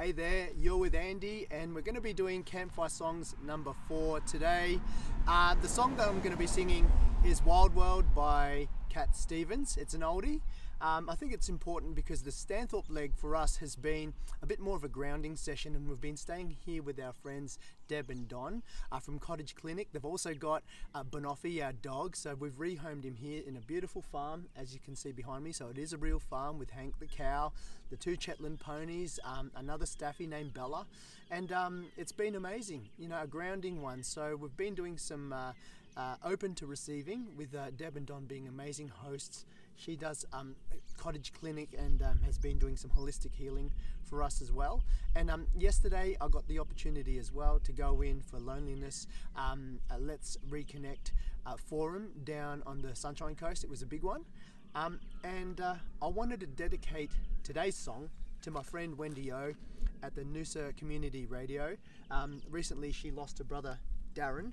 Hey there, you're with Andy, and we're going to be doing Campfire Songs number four today. Uh, the song that I'm going to be singing is Wild World by Cat Stevens. It's an oldie. Um, I think it's important because the Stanthorpe leg for us has been a bit more of a grounding session, and we've been staying here with our friends Deb and Don uh, from Cottage Clinic. They've also got uh, Banofi, our dog, so we've rehomed him here in a beautiful farm, as you can see behind me. So it is a real farm with Hank the cow, the two Shetland ponies, um, another staffy named Bella, and um, it's been amazing. You know, a grounding one. So we've been doing some. Uh, uh, open to receiving with uh, Deb and Don being amazing hosts. She does um, cottage clinic and um, has been doing some holistic healing for us as well. And um, yesterday I got the opportunity as well to go in for loneliness. Um, uh, Let's reconnect uh, forum down on the Sunshine Coast. It was a big one, um, and uh, I wanted to dedicate today's song to my friend Wendy O at the Noosa Community Radio. Um, recently, she lost her brother Darren,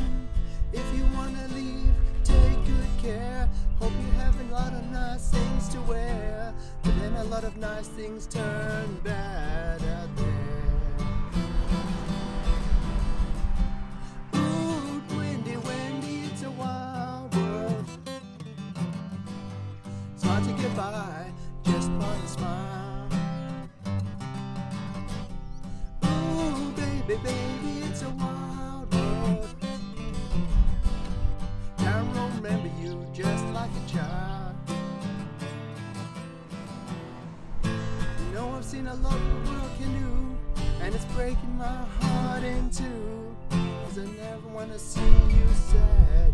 If you wanna leave, take good care. Hope you're having a lot of nice things to wear. But then a lot of nice things turn bad out there. Ooh, Wendy, Wendy, it's a wild world. It's hard to get by just by a smile. Ooh, baby, baby, just like a child. You know I've seen a lot the world can do, and it's breaking my heart in two. Cause I never wanna see you sad,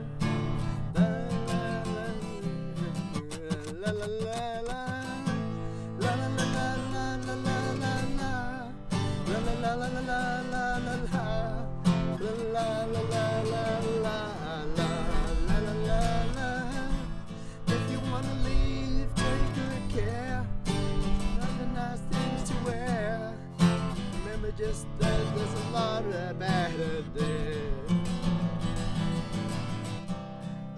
just that there's a lot of better days.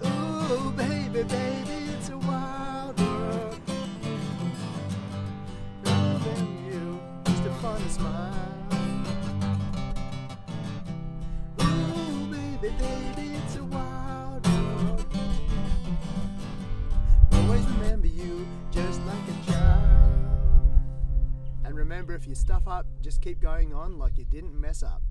Ooh, baby, baby, it's a wild world. Loving you, just a smile. Ooh, baby, baby, it's a wild world. Always remember you, just like a child. And remember, if you stuff up, just keep going on like you didn't mess up.